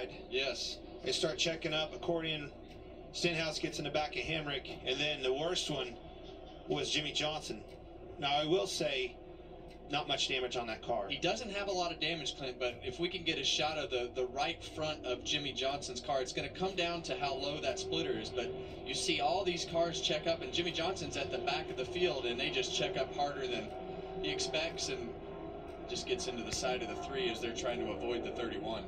side. Yes. They start checking up. Accordion Stenhouse gets in the back of Hemric, and then the worst one was Jimmie Johnson. Now I will say, not much damage on that car. He doesn't have a lot of damage, Clint, but if we can get a shot of the, the right front of Jimmie Johnson's car, it's going to come down to how low that splitter is. But you see all these cars check up, and Jimmie Johnson's at the back of the field, and they just check up harder than he expects and just gets into the side of the three as they're trying to avoid the 31.